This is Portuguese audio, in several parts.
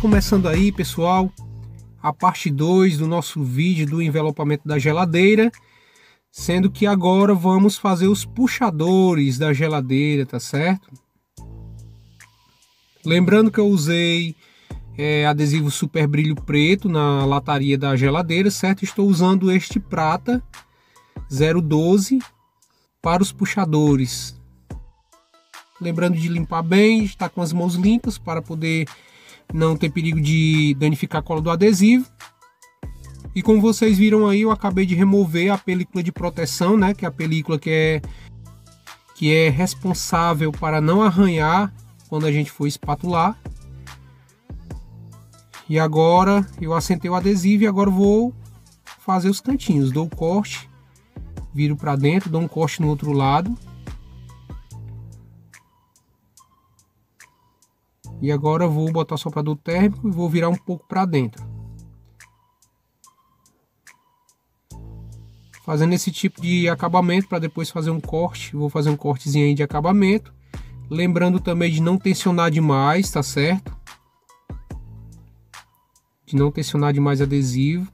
começando aí, pessoal, a parte 2 do nosso vídeo do envelopamento da geladeira, sendo que agora vamos fazer os puxadores da geladeira, tá certo? Lembrando que eu usei é, adesivo super brilho preto na lataria da geladeira, certo? Estou usando este prata 012 para os puxadores. Lembrando de limpar bem, estar com as mãos limpas para poder não ter perigo de danificar a cola do adesivo. E como vocês viram aí, eu acabei de remover a película de proteção, né, que é a película que é que é responsável para não arranhar quando a gente for espatular. E agora eu assentei o adesivo e agora vou fazer os cantinhos. Dou o corte, viro para dentro, dou um corte no outro lado. E agora vou botar o soprador térmico e vou virar um pouco para dentro. Fazendo esse tipo de acabamento para depois fazer um corte. Vou fazer um cortezinho aí de acabamento. Lembrando também de não tensionar demais, tá certo? De não tensionar demais adesivo.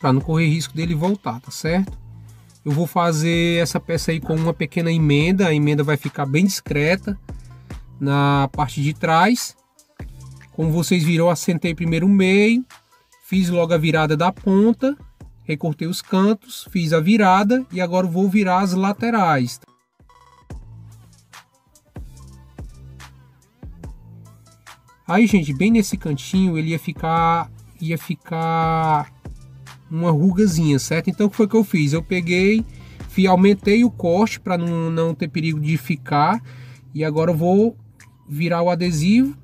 Para não correr risco dele voltar, tá certo? Eu vou fazer essa peça aí com uma pequena emenda. A emenda vai ficar bem discreta na parte de trás. Como vocês viram, assentei primeiro o meio, fiz logo a virada da ponta, recortei os cantos, fiz a virada e agora vou virar as laterais. Aí, gente, bem nesse cantinho ele ia ficar ia ficar uma rugazinha, certo? Então o que foi que eu fiz? Eu peguei, fui, aumentei o corte para não, não ter perigo de ficar e agora eu vou virar o adesivo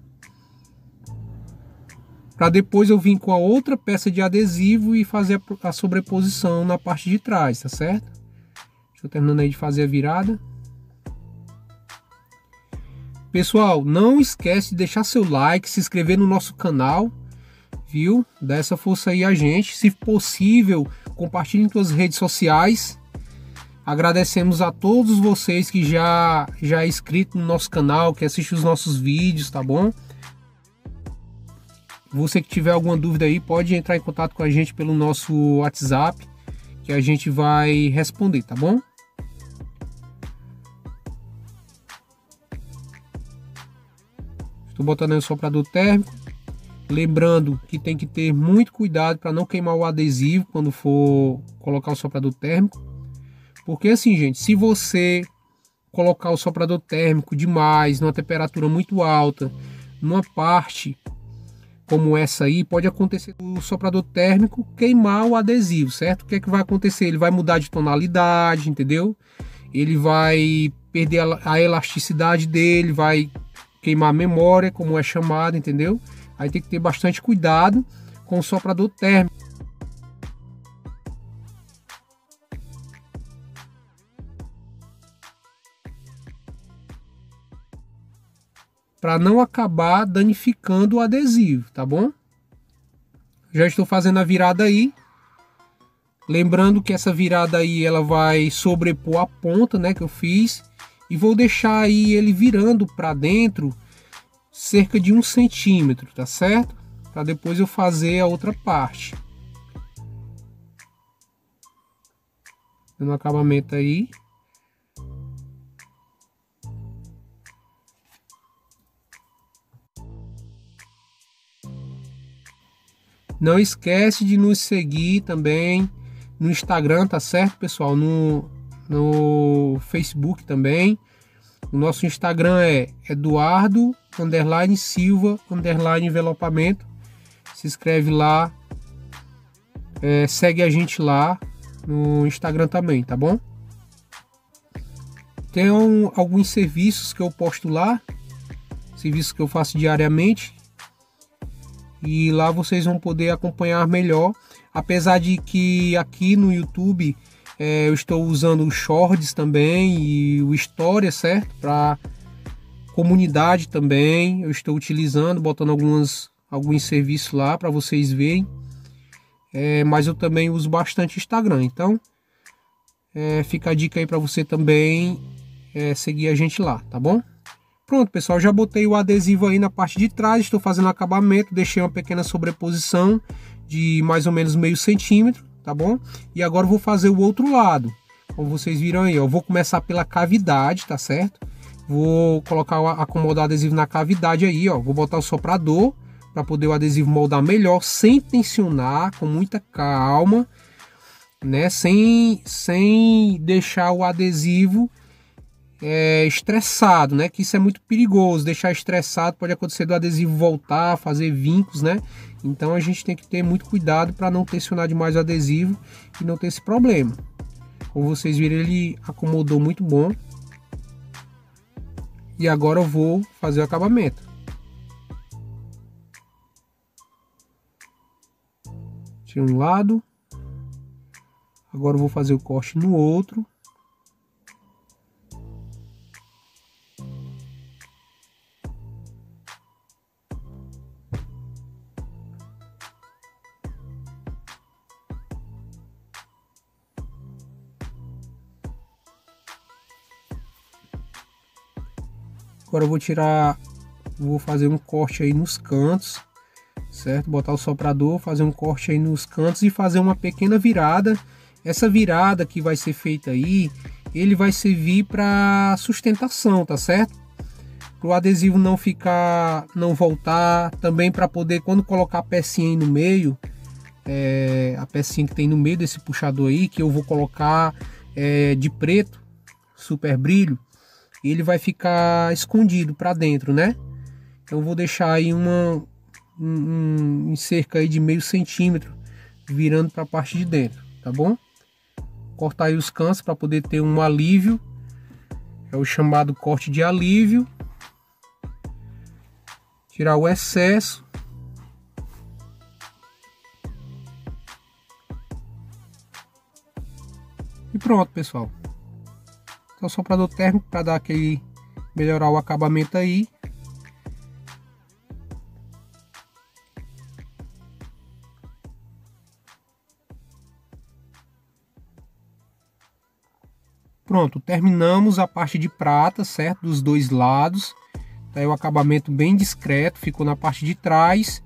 para depois eu vir com a outra peça de adesivo e fazer a sobreposição na parte de trás, tá certo? Estou terminando aí de fazer a virada. Pessoal, não esquece de deixar seu like, se inscrever no nosso canal, viu? Dá essa força aí a gente. Se possível, compartilhe em suas redes sociais Agradecemos a todos vocês que já já é inscrito no nosso canal, que assiste os nossos vídeos, tá bom? Você que tiver alguma dúvida aí, pode entrar em contato com a gente pelo nosso WhatsApp, que a gente vai responder, tá bom? Estou botando aí o soprador térmico. Lembrando que tem que ter muito cuidado para não queimar o adesivo quando for colocar o soprador térmico. Porque assim, gente, se você colocar o soprador térmico demais, numa temperatura muito alta, numa parte como essa aí, pode acontecer o soprador térmico queimar o adesivo, certo? O que é que vai acontecer? Ele vai mudar de tonalidade, entendeu? Ele vai perder a elasticidade dele, vai queimar a memória, como é chamado, entendeu? Aí tem que ter bastante cuidado com o soprador térmico. Para não acabar danificando o adesivo, tá bom? Já estou fazendo a virada aí. Lembrando que essa virada aí ela vai sobrepor a ponta, né, que eu fiz e vou deixar aí ele virando para dentro cerca de um centímetro, tá certo? Para depois eu fazer a outra parte. Dando acabamento aí. Não esquece de nos seguir também no Instagram, tá certo, pessoal? No, no Facebook também. O nosso Instagram é Eduardo underline Silva underline envelopamento. Se inscreve lá, é, segue a gente lá no Instagram também, tá bom? Tem um, alguns serviços que eu posto lá, serviços que eu faço diariamente e lá vocês vão poder acompanhar melhor. Apesar de que aqui no YouTube é, eu estou usando o Shorts também e o História, certo? Para comunidade também eu estou utilizando, botando algumas, alguns serviços lá para vocês verem. É, mas eu também uso bastante Instagram, então é, fica a dica aí para você também é, seguir a gente lá, tá bom? Pronto, pessoal, já botei o adesivo aí na parte de trás, estou fazendo acabamento, deixei uma pequena sobreposição de mais ou menos meio centímetro, tá bom? E agora vou fazer o outro lado. Como vocês viram aí, eu vou começar pela cavidade, tá certo? Vou colocar, acomodar o adesivo na cavidade aí, ó. Vou botar o soprador para poder o adesivo moldar melhor, sem tensionar, com muita calma, né? Sem, sem deixar o adesivo é, estressado, né? Que isso é muito perigoso. Deixar estressado pode acontecer do adesivo voltar, fazer vincos, né? Então a gente tem que ter muito cuidado para não tensionar demais o adesivo e não ter esse problema. Como vocês viram, ele acomodou muito bom. E agora eu vou fazer o acabamento. Tira um lado. Agora eu vou fazer o corte no outro. Agora eu vou tirar, vou fazer um corte aí nos cantos, certo? Botar o soprador, fazer um corte aí nos cantos e fazer uma pequena virada. Essa virada que vai ser feita aí, ele vai servir para sustentação, tá certo? Para o adesivo não ficar, não voltar, também para poder quando colocar a pecinha aí no meio, é, a pecinha que tem no meio desse puxador aí, que eu vou colocar é, de preto, super brilho, e ele vai ficar escondido para dentro, né? Então vou deixar aí uma um, um, cerca aí de meio centímetro virando para a parte de dentro, tá bom? Cortar aí os cantos para poder ter um alívio, é o chamado corte de alívio. Tirar o excesso. E pronto, pessoal. Então soprador térmico para dar aquele melhorar o acabamento aí. Pronto, terminamos a parte de prata, certo? Dos dois lados. Tá aí o acabamento bem discreto, ficou na parte de trás.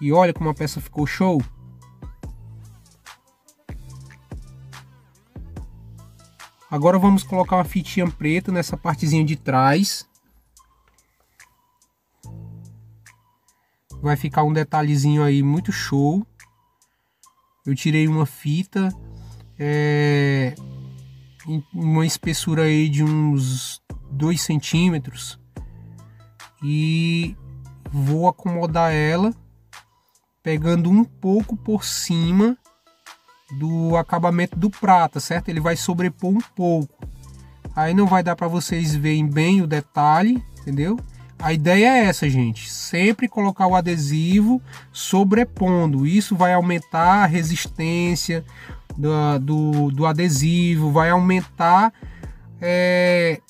E olha como a peça ficou show. Agora vamos colocar uma fitinha preta nessa partezinha de trás. Vai ficar um detalhezinho aí muito show. Eu tirei uma fita, é, uma espessura aí de uns 2 centímetros e vou acomodar ela pegando um pouco por cima do acabamento do prata, certo? Ele vai sobrepor um pouco. Aí não vai dar para vocês verem bem o detalhe, entendeu? A ideia é essa, gente. Sempre colocar o adesivo sobrepondo. Isso vai aumentar a resistência do, do, do adesivo, vai aumentar é,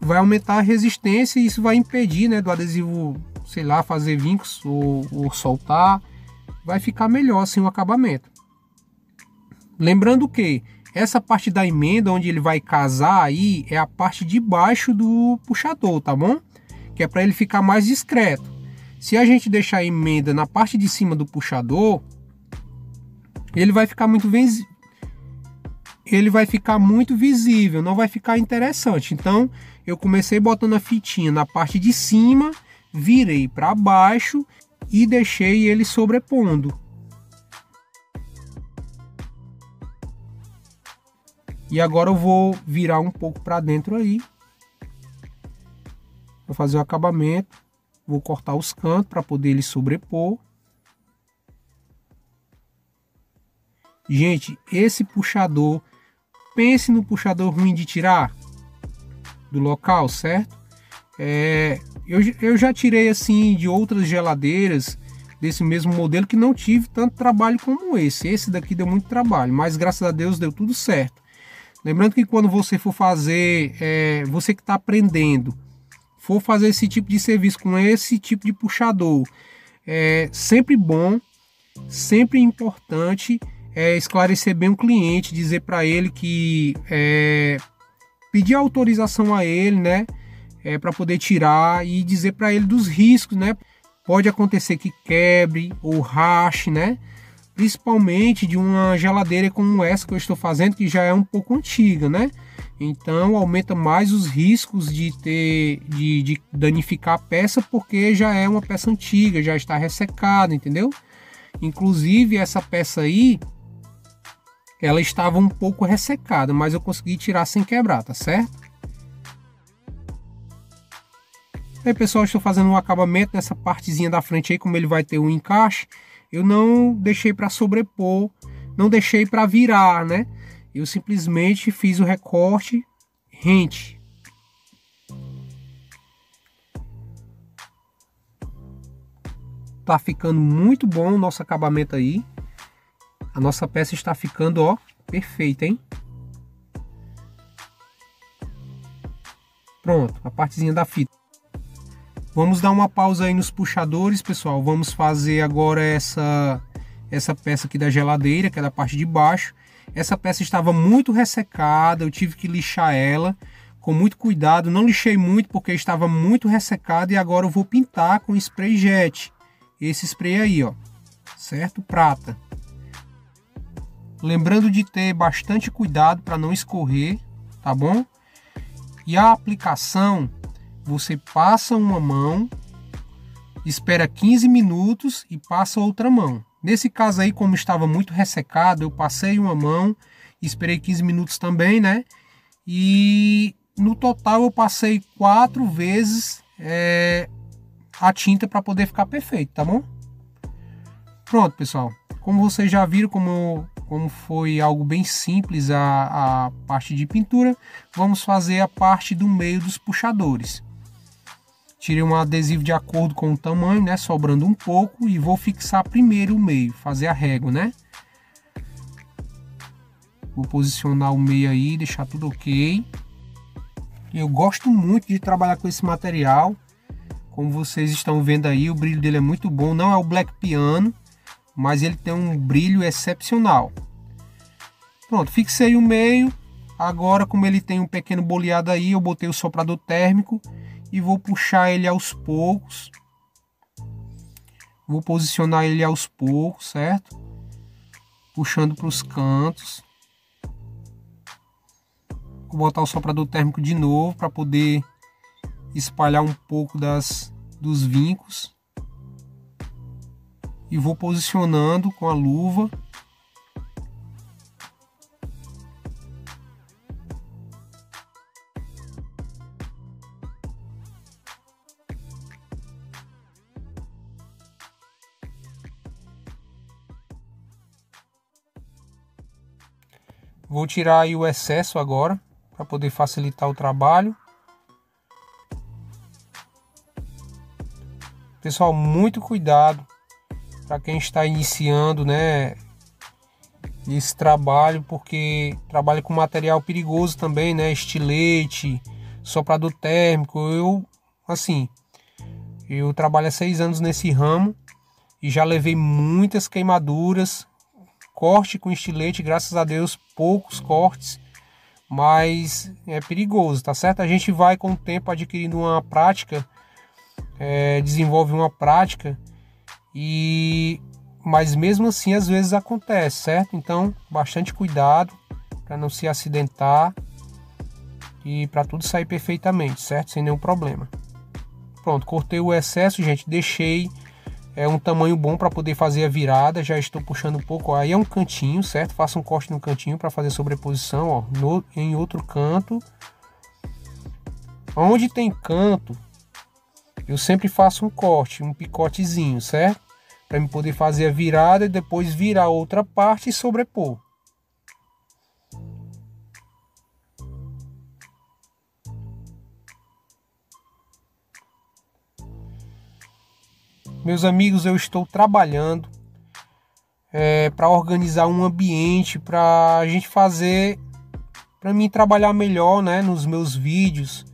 vai aumentar a resistência e isso vai impedir né, do adesivo, sei lá, fazer vincos ou, ou soltar vai ficar melhor assim o acabamento. Lembrando que essa parte da emenda onde ele vai casar aí é a parte de baixo do puxador, tá bom? Que é para ele ficar mais discreto. Se a gente deixar a emenda na parte de cima do puxador, ele vai ficar muito ele vai ficar muito visível, não vai ficar interessante. Então, eu comecei botando a fitinha na parte de cima, virei para baixo e deixei ele sobrepondo. E agora eu vou virar um pouco para dentro aí. Vou fazer o acabamento. Vou cortar os cantos para poder ele sobrepor. Gente, esse puxador, pense no puxador ruim de tirar do local, certo? É, eu, eu já tirei assim de outras geladeiras desse mesmo modelo que não tive tanto trabalho como esse. Esse daqui deu muito trabalho, mas graças a Deus deu tudo certo. Lembrando que quando você for fazer, é, você que está aprendendo, for fazer esse tipo de serviço com esse tipo de puxador, é sempre bom, sempre importante é, esclarecer bem o cliente, dizer para ele que é, pedir autorização a ele, né? É, para poder tirar e dizer para ele dos riscos, né? Pode acontecer que quebre ou rache, né? Principalmente de uma geladeira como essa que eu estou fazendo, que já é um pouco antiga, né? Então aumenta mais os riscos de ter de, de danificar a peça porque já é uma peça antiga, já está ressecada, entendeu? Inclusive essa peça aí ela estava um pouco ressecada, mas eu consegui tirar sem quebrar, tá certo? Aí pessoal, estou fazendo um acabamento nessa partezinha da frente aí, como ele vai ter um encaixe, eu não deixei para sobrepor, não deixei para virar, né? Eu simplesmente fiz o recorte rente. Tá ficando muito bom o nosso acabamento aí. A nossa peça está ficando, ó, perfeita, hein? Pronto, a partezinha da fita. Vamos dar uma pausa aí nos puxadores, pessoal. Vamos fazer agora essa essa peça aqui da geladeira, que é da parte de baixo. Essa peça estava muito ressecada, eu tive que lixar ela com muito cuidado. Não lixei muito porque estava muito ressecada e agora eu vou pintar com spray jet. Esse spray aí, ó, certo? Prata. Lembrando de ter bastante cuidado para não escorrer, tá bom? E a aplicação, você passa uma mão, espera 15 minutos e passa outra mão. Nesse caso aí, como estava muito ressecado, eu passei uma mão, esperei 15 minutos também, né? E no total eu passei quatro vezes é, a tinta para poder ficar perfeito, tá bom? Pronto, pessoal. Como vocês já viram, como, como foi algo bem simples a, a parte de pintura, vamos fazer a parte do meio dos puxadores. Tirei um adesivo de acordo com o tamanho, né? Sobrando um pouco e vou fixar primeiro o meio, fazer a régua, né? Vou posicionar o meio aí, deixar tudo ok. Eu gosto muito de trabalhar com esse material. Como vocês estão vendo aí, o brilho dele é muito bom. Não é o Black Piano, mas ele tem um brilho excepcional. Pronto, fixei o meio. Agora, como ele tem um pequeno boleado aí, eu botei o soprador térmico e vou puxar ele aos poucos. Vou posicionar ele aos poucos, certo? Puxando para os cantos. Vou botar o soprador térmico de novo para poder espalhar um pouco das dos vincos. E vou posicionando com a luva Vou tirar aí o excesso agora para poder facilitar o trabalho. Pessoal, muito cuidado para quem está iniciando, né, esse trabalho, porque trabalha com material perigoso também, né, estilete, soprador térmico. Eu, assim, eu trabalho há seis anos nesse ramo e já levei muitas queimaduras, corte com estilete, graças a Deus, poucos cortes, mas é perigoso, tá certo? A gente vai com o tempo adquirindo uma prática, é, desenvolve uma prática e mas mesmo assim às vezes acontece, certo? Então, bastante cuidado para não se acidentar e para tudo sair perfeitamente, certo? Sem nenhum problema. Pronto, cortei o excesso, gente, deixei é um tamanho bom para poder fazer a virada. Já estou puxando um pouco. Aí é um cantinho, certo? Faça um corte no cantinho para fazer sobreposição, ó, no, em outro canto. Onde tem canto, eu sempre faço um corte, um picotezinho, certo? Para me poder fazer a virada e depois virar outra parte e sobrepor. Meus amigos, eu estou trabalhando é, para organizar um ambiente para a gente fazer, para mim trabalhar melhor, né, nos meus vídeos.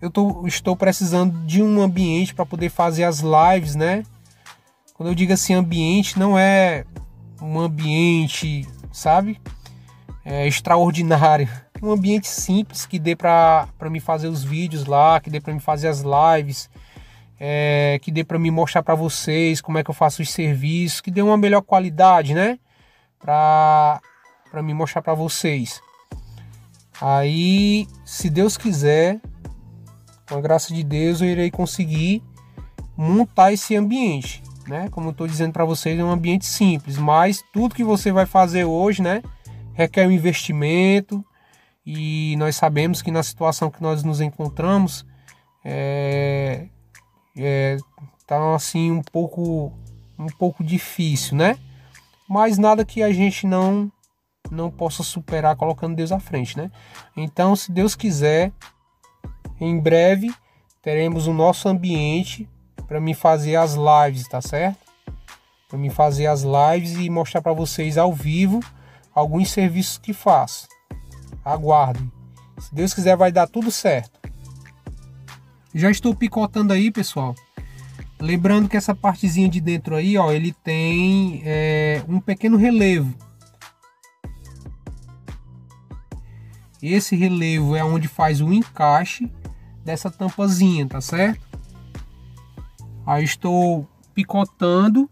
Eu tô, estou precisando de um ambiente para poder fazer as lives, né? Quando eu digo assim ambiente, não é um ambiente, sabe? É extraordinário. um ambiente simples que dê para me fazer os vídeos lá, que dê para me fazer as lives, é, que dê para me mostrar para vocês como é que eu faço os serviços, que dê uma melhor qualidade, né? Para para me mostrar para vocês. Aí, se Deus quiser, com a graça de Deus, eu irei conseguir montar esse ambiente, né? Como eu estou dizendo para vocês, é um ambiente simples, mas tudo que você vai fazer hoje, né, requer um investimento e nós sabemos que na situação que nós nos encontramos é, é tá assim um pouco um pouco difícil, né? Mas nada que a gente não não possa superar colocando Deus à frente, né? Então, se Deus quiser, em breve teremos o nosso ambiente para me fazer as lives, tá certo? Para me fazer as lives e mostrar para vocês ao vivo alguns serviços que faço. Aguardem. Se Deus quiser, vai dar tudo certo. Já estou picotando aí, pessoal. Lembrando que essa partezinha de dentro aí, ó, ele tem é, um pequeno relevo. Esse relevo é onde faz o encaixe dessa tampazinha, tá certo? Aí estou picotando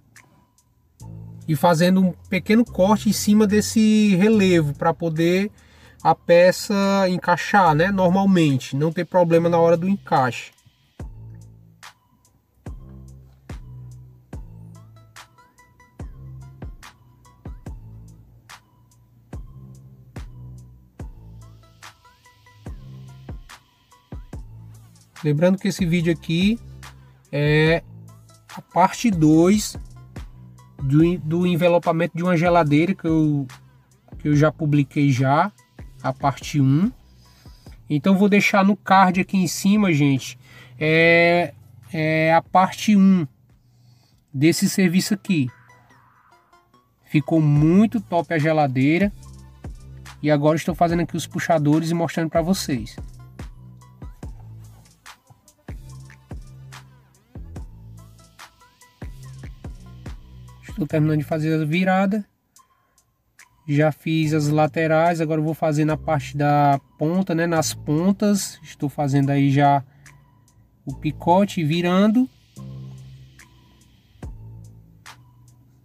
e fazendo um pequeno corte em cima desse relevo para poder a peça encaixar, né, normalmente, não ter problema na hora do encaixe. Lembrando que esse vídeo aqui é a parte 2 do, do envelopamento de uma geladeira que eu, que eu já publiquei já, a parte 1. Então vou deixar no card aqui em cima, gente, é, é a parte 1 desse serviço aqui. Ficou muito top a geladeira. E agora estou fazendo aqui os puxadores e mostrando para vocês. Estou terminando de fazer a virada. Já fiz as laterais, agora vou fazer na parte da ponta, né? Nas pontas. Estou fazendo aí já o picote virando.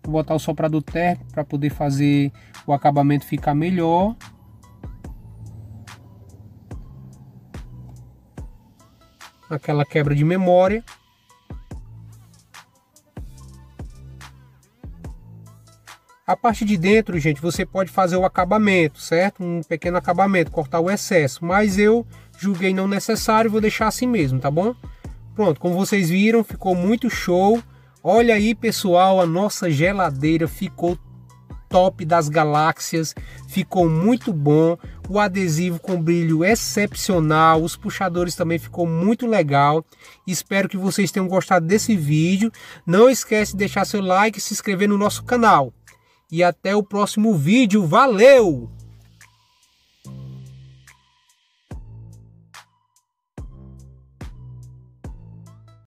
Vou botar o soprador térmico para poder fazer o acabamento ficar melhor. Aquela quebra de memória. A parte de dentro, gente, você pode fazer o acabamento, certo? Um pequeno acabamento, cortar o excesso. Mas eu julguei não necessário, vou deixar assim mesmo, tá bom? Pronto, como vocês viram, ficou muito show. Olha aí, pessoal, a nossa geladeira ficou top das galáxias, ficou muito bom. O adesivo com brilho excepcional, os puxadores também ficou muito legal. Espero que vocês tenham gostado desse vídeo. Não esquece de deixar seu like e se inscrever no nosso canal e até o próximo vídeo. Valeu!